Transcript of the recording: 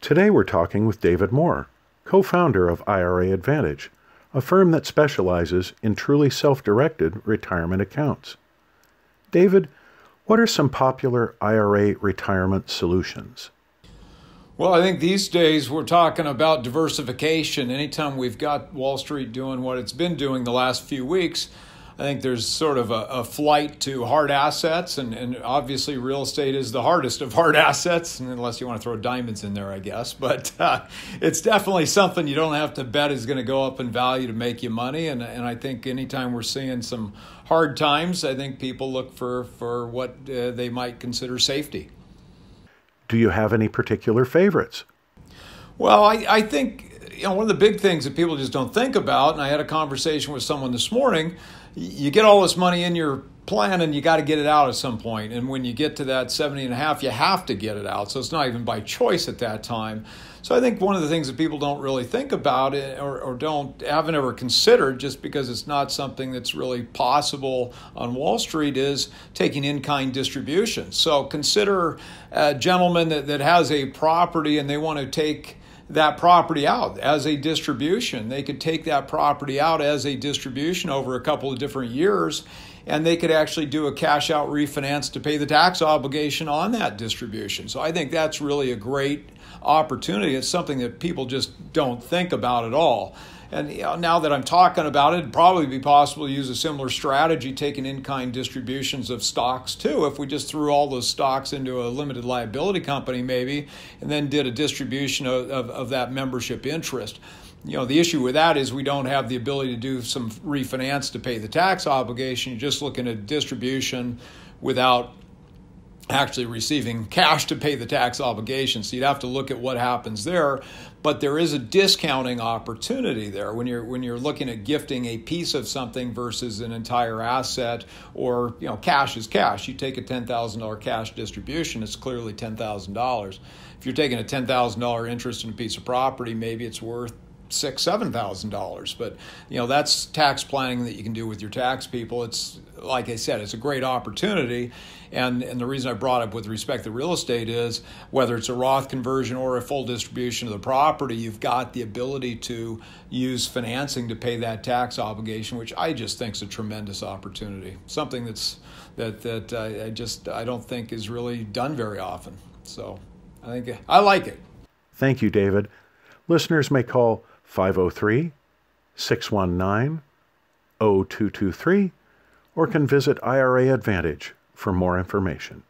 Today we're talking with David Moore, co founder of IRA Advantage, a firm that specializes in truly self directed retirement accounts. David, what are some popular IRA retirement solutions? Well, I think these days we're talking about diversification. Anytime we've got Wall Street doing what it's been doing the last few weeks, I think there's sort of a, a, flight to hard assets, and, and obviously real estate is the hardest of hard assets, unless you want to throw diamonds in there, I guess. But uh, it's definitely something you don't have to bet is going to go up in value to make you money. And, and I think anytime we're seeing some hard times, I think people look for, for what uh, they might consider safety. Do you have any particular favorites? Well, I, I think you know one of the big things that people just don't think about, and I had a conversation with someone this morning you get all this money in your plan and you got to get it out at some point. and when you get to that 70 and a half you have to get it out so it's not even by choice at that time so i think one of the things that people don't really think about eh, or, or don't haven't ever considered just because it's not something that's really possible on wall street is taking in-kind distributions so consider a gentleman that, that has a property and they want to take that property out as a distribution. They could take that property out as a distribution over a couple of different years and they could actually do a cash out refinance to pay the tax obligation on that distribution. So I think that's really a great opportunity. It's something that people just don't think about at all. And now that I'm talking about it, it'd probably be possible to use a similar strategy, taking in kind distributions of stocks too. If we just threw all those stocks into a limited liability company, maybe, and then did a distribution of, of, of that membership interest. You know the issue with that is we don't have the ability to do some refinance to pay the tax obligation. You're just looking at distribution without actually receiving cash to pay the tax obligation. So you'd have to look at what happens there. But there is a discounting opportunity there when you're when you're looking at gifting a piece of something versus an entire asset or you know cash is cash. You take a ten thousand dollar cash distribution, it's clearly ten thousand dollars. If you're taking a ten thousand dollar interest in a piece of property, maybe it's worth six seven thousand dollars but you know that's tax planning that you can do with your tax people. It's like i said it's a great opportunity and and the reason i brought up with respect to real estate is whether it's a roth conversion or a full distribution of the property you've got the ability to use financing to pay that tax obligation which i just think is a tremendous opportunity. Something that's that that I, I just i don't think is really done very often. So i think i like it. Thank you david. Listeners may call 503 619 0223 or can visit IRA Advantage for more information.